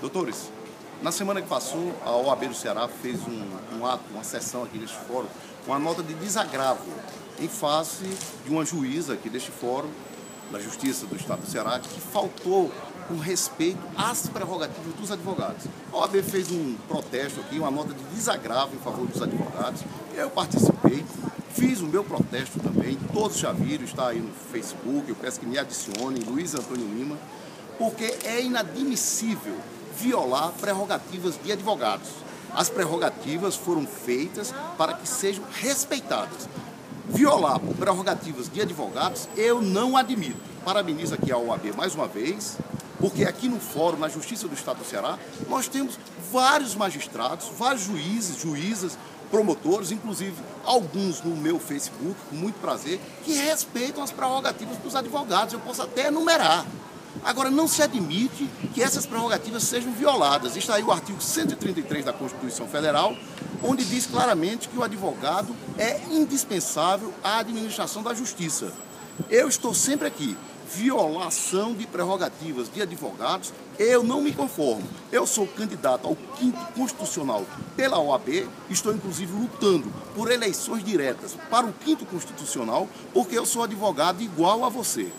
Doutores, na semana que passou, a OAB do Ceará fez um, um ato, uma sessão aqui neste fórum, com a nota de desagravo em face de uma juíza aqui deste fórum, da Justiça do Estado do Ceará, que faltou com respeito às prerrogativas dos advogados. A OAB fez um protesto aqui, uma nota de desagravo em favor dos advogados. Eu participei, fiz o meu protesto também, todos já viram, está aí no Facebook, eu peço que me adicionem, Luiz Antônio Lima, porque é inadmissível violar prerrogativas de advogados. As prerrogativas foram feitas para que sejam respeitadas. Violar prerrogativas de advogados, eu não admito. Parabenizo aqui a OAB mais uma vez, porque aqui no Fórum, na Justiça do Estado do Ceará, nós temos vários magistrados, vários juízes, juízas, promotores, inclusive alguns no meu Facebook, com muito prazer, que respeitam as prerrogativas dos advogados. Eu posso até enumerar. Agora, não se admite que essas prerrogativas sejam violadas. Está aí o artigo 133 da Constituição Federal, onde diz claramente que o advogado é indispensável à administração da justiça. Eu estou sempre aqui. Violação de prerrogativas de advogados, eu não me conformo. Eu sou candidato ao quinto constitucional pela OAB, estou inclusive lutando por eleições diretas para o quinto constitucional, porque eu sou advogado igual a você.